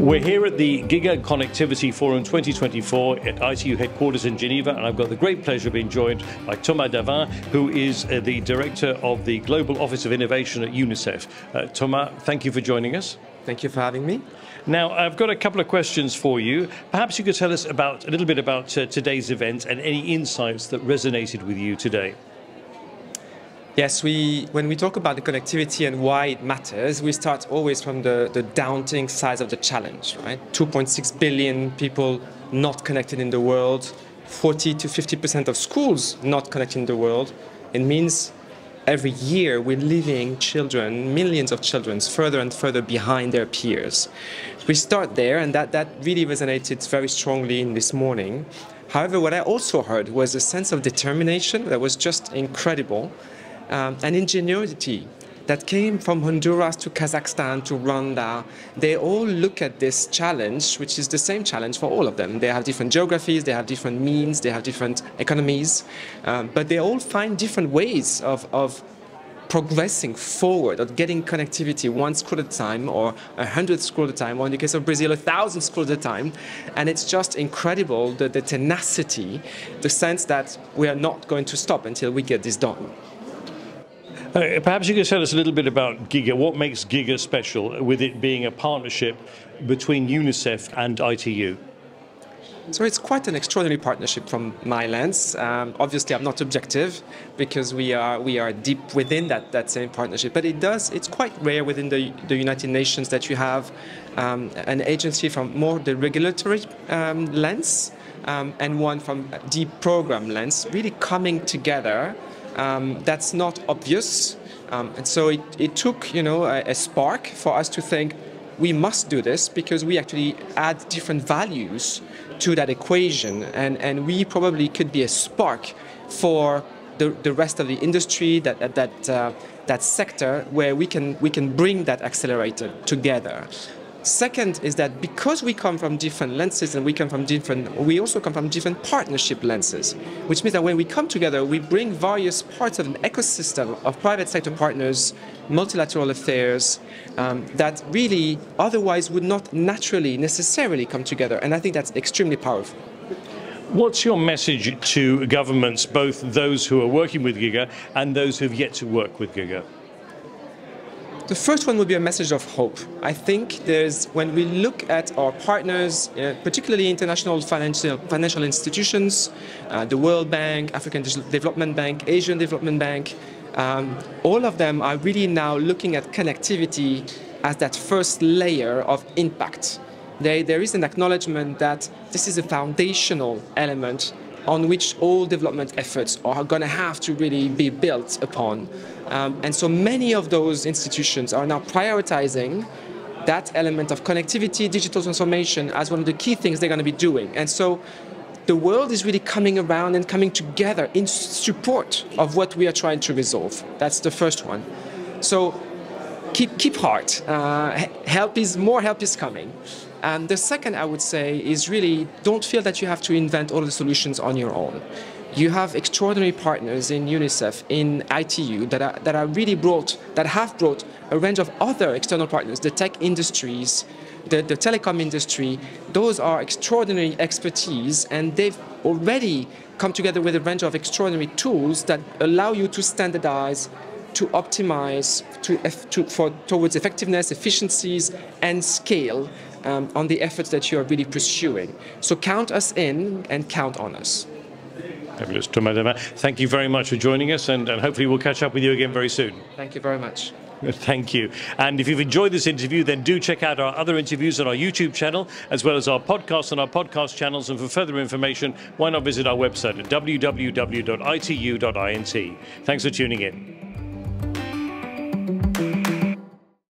We're here at the Giga Connectivity Forum 2024 at ITU headquarters in Geneva, and I've got the great pleasure of being joined by Thomas Davin, who is uh, the Director of the Global Office of Innovation at UNICEF. Uh, Thomas, thank you for joining us. Thank you for having me. Now, I've got a couple of questions for you. Perhaps you could tell us about a little bit about uh, today's event and any insights that resonated with you today. Yes, we, when we talk about the connectivity and why it matters, we start always from the, the daunting size of the challenge, right? 2.6 billion people not connected in the world, 40 to 50% of schools not connected in the world. It means every year we're leaving children, millions of children, further and further behind their peers. We start there, and that, that really resonated very strongly in this morning. However, what I also heard was a sense of determination that was just incredible um, and ingenuity that came from Honduras to Kazakhstan to Rwanda. They all look at this challenge, which is the same challenge for all of them. They have different geographies, they have different means, they have different economies, um, but they all find different ways of, of progressing forward, of getting connectivity one school at a time or a hundred schools at a time, or in the case of Brazil, a thousand schools at a time. And it's just incredible, the, the tenacity, the sense that we are not going to stop until we get this done. Uh, perhaps you could tell us a little bit about Giga. What makes Giga special with it being a partnership between UNICEF and ITU? So it's quite an extraordinary partnership from my lens. Um, obviously, I'm not objective because we are we are deep within that, that same partnership. But it does it's quite rare within the, the United Nations that you have um, an agency from more the regulatory um, lens um, and one from deep program lens, really coming together um, that's not obvious. Um, and so it, it, took, you know, a, a, spark for us to think we must do this because we actually add different values to that equation, and, and we probably could be a spark for the, the rest of the industry, that that uh, that sector where we can we can bring that accelerator together. Second is that because we come from different lenses and we come from different, we also come from different partnership lenses, which means that when we come together, we bring various parts of an ecosystem of private sector partners, multilateral affairs, um, that really otherwise would not naturally, necessarily come together. And I think that's extremely powerful. What's your message to governments, both those who are working with GIGA and those who have yet to work with GIGA? The first one would be a message of hope. I think there's, when we look at our partners, uh, particularly international financial, financial institutions, uh, the World Bank, African Development Bank, Asian Development Bank, um, all of them are really now looking at connectivity as that first layer of impact. There, there is an acknowledgement that this is a foundational element on which all development efforts are going to have to really be built upon. Um, and so many of those institutions are now prioritizing that element of connectivity, digital transformation as one of the key things they're going to be doing. And so the world is really coming around and coming together in support of what we are trying to resolve. That's the first one. So keep, keep heart. Uh, help is, more help is coming. And the second, I would say, is really don't feel that you have to invent all the solutions on your own. You have extraordinary partners in UNICEF, in ITU, that are, that are really brought, that have brought a range of other external partners, the tech industries, the, the telecom industry. Those are extraordinary expertise, and they've already come together with a range of extraordinary tools that allow you to standardize, to optimize to, to, for, towards effectiveness, efficiencies, and scale um, on the efforts that you are really pursuing. So count us in and count on us. Fabulous. Thank you very much for joining us, and, and hopefully we'll catch up with you again very soon. Thank you very much. Thank you. And if you've enjoyed this interview, then do check out our other interviews on our YouTube channel, as well as our podcasts on our podcast channels. And for further information, why not visit our website at www.itu.int. Thanks for tuning in.